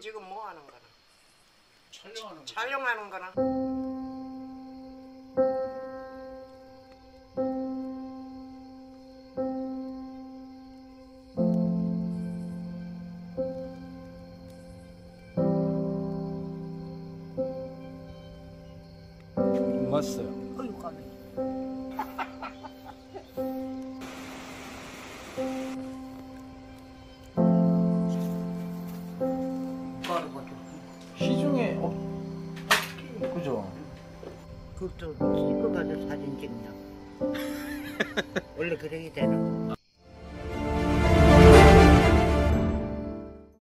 지금 뭐 하는 거나? 촬영하는 거. 촬영하는 거나? 맞어요. 어휴 까매. 시중에 없 그죠? 그것도 찍어가지고 사진 찍냐? 원래 그래야 되는 거.